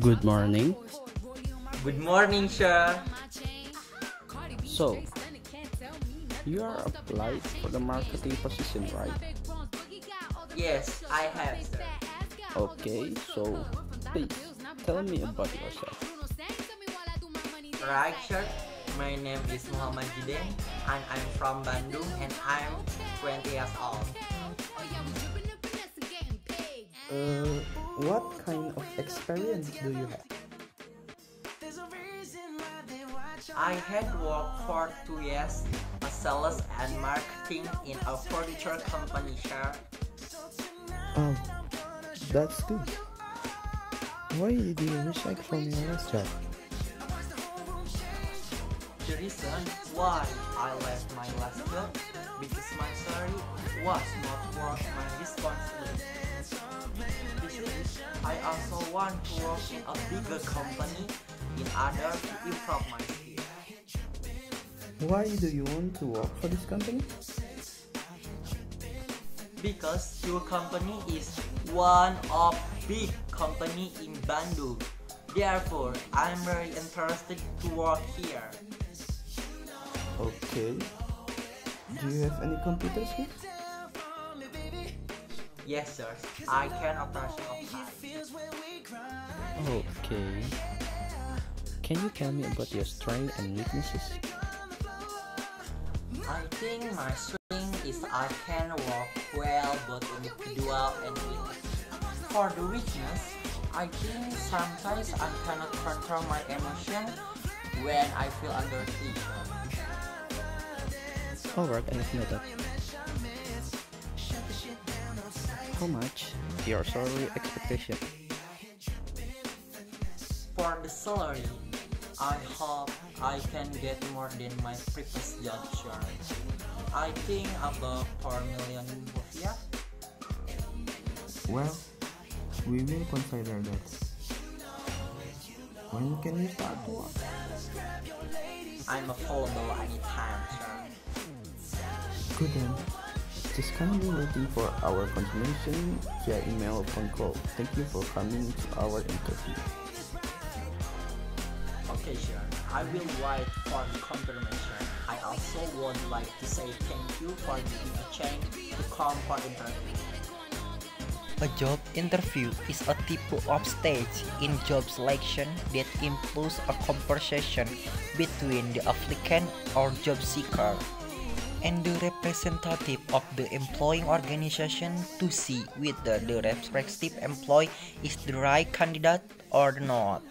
Good morning. Good morning, sir. So, you are applied for the marketing position, right? Yes, I have, sir. Okay, so please tell me about yourself. Right, sir. My name is Muhammad Jiden and I'm from Bandung and I'm 20 years old. Uh, what kind of experience do you have? I had worked for two years as sales and marketing in a furniture company, sir. Oh, um, that's good. Why did you resign from your last job? The reason why I left my last job because my salary was not worth want to work in a bigger company in order to improve my skills. Why do you want to work for this company? Because your company is one of big company in Bandung. Therefore, I'm very interested to work here. Okay. Do you have any computer skills? Yes, sir. I can operation of time. Okay. Can you tell me about your strengths and weaknesses? I think my strength is I can work well both individual and with. For the weakness, I think sometimes I cannot control my emotion when I feel under pressure. Alright, I have noted. How much your salary expectation? For the salary, I hope I can get more than my previous job sure. I think about 4 million rupiah. Well, we will consider that. When can you start to work? I'm available anytime, sir. Good then. Just kindly waiting for our confirmation via email or phone call. Thank you for coming to our interview. Okay, sure. I will wait for the confirmation. I also would like to say thank you for giving a chance to come for interview. A job interview is a type of stage in job selection that includes a conversation between the applicant or job seeker and the representative of the employing organization to see whether the respective employee is the right candidate or not.